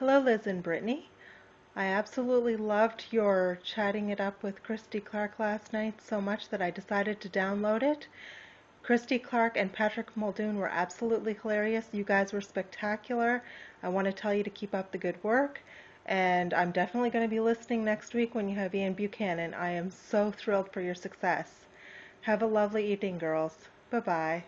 Hello, Liz and Brittany. I absolutely loved your chatting it up with Christie Clark last night so much that I decided to download it. Christie Clark and Patrick Muldoon were absolutely hilarious. You guys were spectacular. I want to tell you to keep up the good work. And I'm definitely going to be listening next week when you have Ian Buchanan. I am so thrilled for your success. Have a lovely evening, girls. Bye bye.